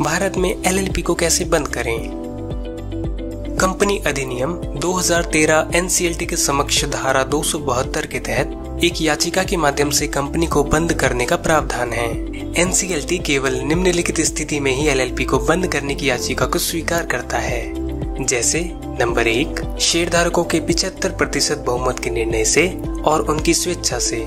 भारत में एलएलपी को कैसे बंद करें? कंपनी अधिनियम 2013 एनसीएलटी के समक्ष धारा दो सौ बहत्तर के तहत एक याचिका के माध्यम से कंपनी को बंद करने का प्रावधान है। एनसीएलटी केवल निम्नलिखित स्थिति में ही एलएलपी को बंद करने की याचिका को स्वीकार करता है। जैसे, नंबर एक, शेयरधारकों के पिछहत्तर प्रतिशत बहुमत के निर्णय से और उनकी स्वेच्छा से।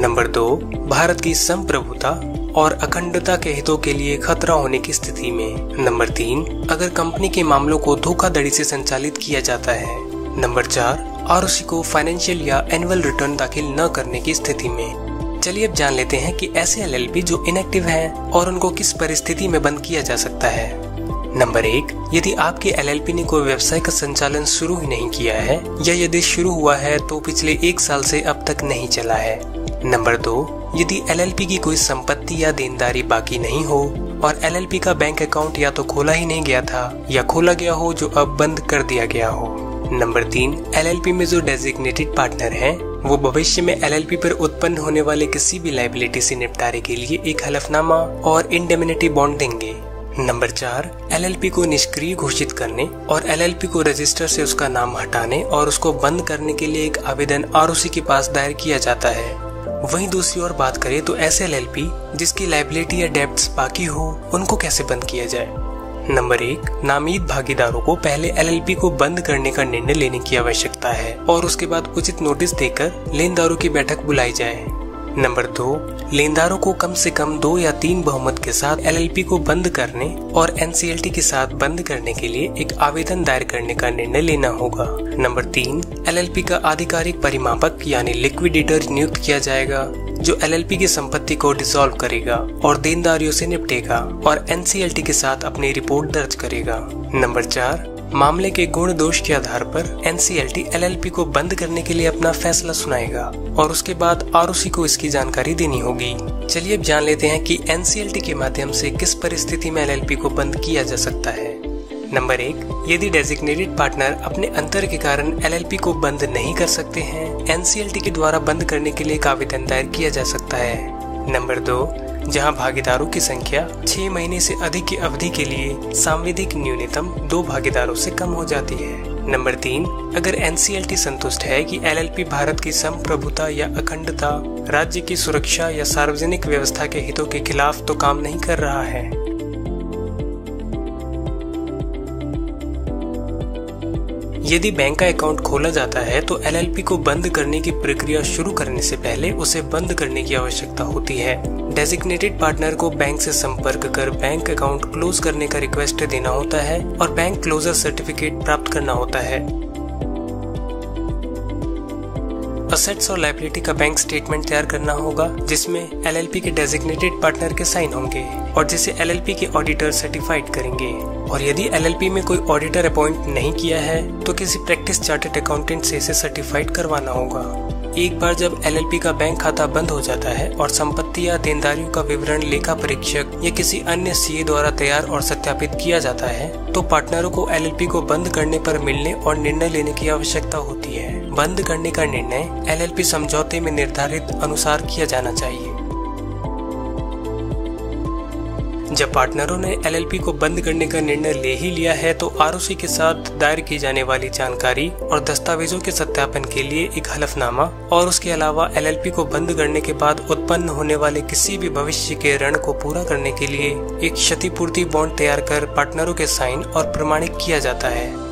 नंबर दो, भारत की संप्रभुता और अखंडता के हितों के लिए खतरा होने की स्थिति में। नंबर तीन, अगर कंपनी के मामलों को धोखाधड़ी से संचालित किया जाता है। नंबर चार आर को फाइनेंशियल या एनुअल रिटर्न दाखिल न करने की स्थिति में। चलिए अब जान लेते हैं कि ऐसे एलएलपी जो इनएक्टिव हैं और उनको किस परिस्थिति में बंद किया जा सकता है। नंबर एक, यदि आपके एलएलपी ने कोई व्यवसाय का संचालन शुरू ही नहीं किया है या यदि शुरू हुआ है तो पिछले एक साल से अब तक नहीं चला है। नंबर दो, यदि एलएलपी की कोई संपत्ति या देनदारी बाकी नहीं हो और एलएलपी का बैंक अकाउंट या तो खोला ही नहीं गया था या खोला गया हो जो अब बंद कर दिया गया हो। नंबर तीन, एलएलपी में जो डेजिग्नेटेड पार्टनर हैं, वो भविष्य में एलएलपी पर उत्पन्न होने वाले किसी भी लाइबिलिटी से निपटारे के लिए एक हलफनामा और इंडेमिनिटी बॉन्ड देंगे। नंबर चार एल को निष्क्रिय घोषित करने और एलएलपी को रजिस्टर से उसका नाम हटाने और उसको बंद करने के लिए एक आवेदन आरओसी के पास दायर किया जाता है। वहीं दूसरी ओर बात करें तो ऐसे एलएलपी जिसकी लाइबिलिटी या डेप्ट बाकी हो, उनको कैसे बंद किया जाए? नंबर एक, नामीद भागीदारों को पहले एलएलपी को बंद करने का निर्णय लेने की आवश्यकता है और उसके बाद उचित नोटिस देकर लेनदारों की बैठक बुलाई जाए। नंबर दो, लेनदारों को कम से कम दो या तीन बहुमत के साथ एलएलपी को बंद करने और एनसीएलटी के साथ बंद करने के लिए एक आवेदन दायर करने का निर्णय लेना होगा। नंबर तीन एलएलपी का आधिकारिक परिमापक यानी लिक्विडेटर नियुक्त किया जाएगा, जो एलएलपी की संपत्ति को डिसॉल्व करेगा और देनदारियों से निपटेगा और एनसीएलटी के साथ अपनी रिपोर्ट दर्ज करेगा। नंबर चार मामले के गुण दोष के आधार पर एनसीएलटी एलएलपी को बंद करने के लिए अपना फैसला सुनाएगा, और उसके बाद आरओसी को इसकी जानकारी देनी होगी। चलिए अब जान लेते हैं कि एनसीएलटी के माध्यम से किस परिस्थिति में एलएलपी को बंद किया जा सकता है। नंबर एक, यदि डेजिग्नेटेड पार्टनर अपने अंतर के कारण एलएलपी को बंद नहीं कर सकते हैं, एनसीएलटी के द्वारा बंद करने के लिए एक आवेदन दायर किया जा सकता है। नंबर दो जहाँ भागीदारों की संख्या छह महीने से अधिक की अवधि के लिए सांविधिक न्यूनतम दो भागीदारों से कम हो जाती है। नंबर तीन, अगर एनसीएलटी संतुष्ट है कि एलएलपी भारत की संप्रभुता या अखंडता, राज्य की सुरक्षा या सार्वजनिक व्यवस्था के हितों के खिलाफ तो काम नहीं कर रहा है। यदि बैंक का अकाउंट खोला जाता है तो एलएलपी को बंद करने की प्रक्रिया शुरू करने से पहले उसे बंद करने की आवश्यकता होती है। डेजिग्नेटेड पार्टनर को बैंक से संपर्क कर बैंक अकाउंट क्लोज करने का रिक्वेस्ट देना होता है और बैंक क्लोजर सर्टिफिकेट प्राप्त करना होता है। असेट्स और लाइबिलिटी का बैंक स्टेटमेंट तैयार करना होगा, जिसमें एलएलपी के डेजिग्नेटेड पार्टनर के साइन होंगे। और जिसे एलएलपी के ऑडिटर सर्टिफाइड करेंगे। और यदि एलएलपी में कोई ऑडिटर अपॉइंट नहीं किया है तो किसी प्रैक्टिस चार्टेड अकाउंटेंट से इसे सर्टिफाइड करवाना होगा। एक बार जब एलएलपी का बैंक खाता बंद हो जाता है और संपत्ति या देनदारियों का विवरण लेखा परीक्षक या किसी अन्य सीए द्वारा तैयार और सत्यापित किया जाता है तो पार्टनरों को एलएलपी को बंद करने पर मिलने और निर्णय लेने की आवश्यकता होती है। बंद करने का निर्णय एलएलपी समझौते में निर्धारित अनुसार किया जाना चाहिए। जब पार्टनरों ने एलएलपी को बंद करने का निर्णय ले ही लिया है तो आरओसी के साथ दायर की जाने वाली जानकारी और दस्तावेजों के सत्यापन के लिए एक हलफनामा और उसके अलावा एलएलपी को बंद करने के बाद उत्पन्न होने वाले किसी भी भविष्य के ऋण को पूरा करने के लिए एक क्षतिपूर्ति बॉन्ड तैयार कर पार्टनरों के साइन और प्रमाणित किया जाता है।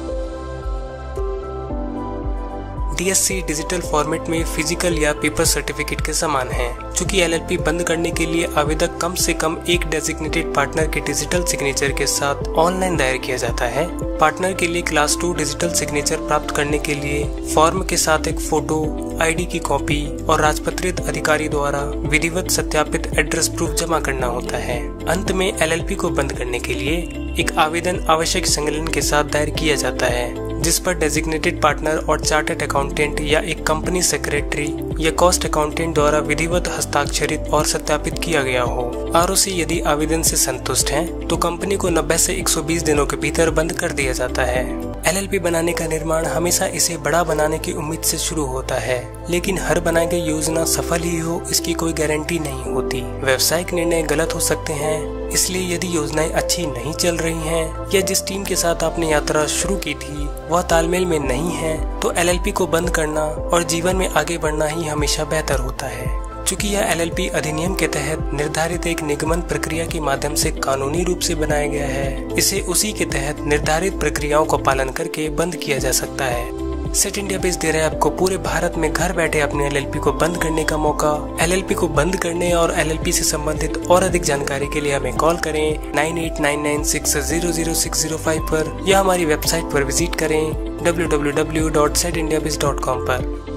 डीएससी डिजिटल फॉर्मेट में फ़िज़िकल या पेपर सर्टिफिकेट के समान है चूँकि एलएलपी बंद करने के लिए आवेदक कम से कम एक डेजिग्नेटेड पार्टनर के डिजिटल सिग्नेचर के साथ ऑनलाइन दायर किया जाता है। पार्टनर के लिए क्लास टू डिजिटल सिग्नेचर प्राप्त करने के लिए फॉर्म के साथ एक फ़ोटो आईडी की कॉपी और राजपत्रित अधिकारी द्वारा विधिवत सत्यापित एड्रेस प्रूफ जमा करना होता है। अंत में एलएलपी को बंद करने के लिए एक आवेदन आवश्यक संकलन के साथ दायर किया जाता है। जिस पर डेजिग्नेटेड पार्टनर और चार्टेड अकाउंटेंट या एक कंपनी सेक्रेटरी या कॉस्ट अकाउंटेंट द्वारा विधिवत हस्ताक्षरित और सत्यापित किया गया हो। आर यदि आवेदन से संतुष्ट है तो कंपनी को 90 से 120 दिनों के भीतर बंद कर दिया जाता है। एलएलपी बनाने का निर्माण हमेशा इसे बड़ा बनाने की उम्मीद से शुरू होता है, लेकिन हर बनाई गई योजना सफल ही हो, इसकी कोई गारंटी नहीं होती। व्यवसायिक निर्णय गलत हो सकते हैं, इसलिए यदि योजनाएँ अच्छी नहीं चल रही हैं, या जिस टीम के साथ आपने यात्रा शुरू की थी, वह तालमेल में नहीं है तो एलएलपी को बंद करना और जीवन में आगे बढ़ना ही हमेशा बेहतर होता है। चूँकि यह एलएलपी अधिनियम के तहत निर्धारित एक निगमन प्रक्रिया के माध्यम से कानूनी रूप से बनाया गया है, इसे उसी के तहत निर्धारित प्रक्रियाओं का पालन करके बंद किया जा सकता है। सेट इंडिया बेस दे रहे हैं आपको पूरे भारत में घर बैठे अपने एलएलपी को बंद करने का मौका। एलएलपी को बंद करने और एलएलपी से संबंधित और अधिक जानकारी के लिए हमें कॉल करें nine eight nine nine six zero zero six zero five पर या हमारी वेबसाइट पर विज़िट करें W W W dot set India dot com पर।